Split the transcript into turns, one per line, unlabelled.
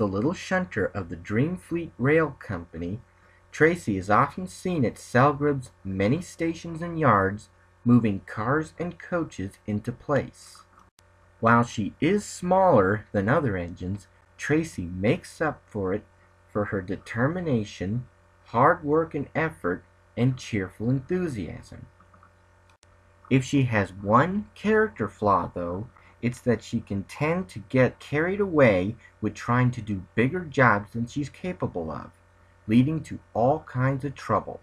the little shunter of the Dream Fleet Rail Company, Tracy is often seen at Celgreb's many stations and yards, moving cars and coaches into place. While she is smaller than other engines, Tracy makes up for it for her determination, hard work and effort, and cheerful enthusiasm. If she has one character flaw, though, it's that she can tend to get carried away with trying to do bigger jobs than she's capable of, leading to all kinds of trouble.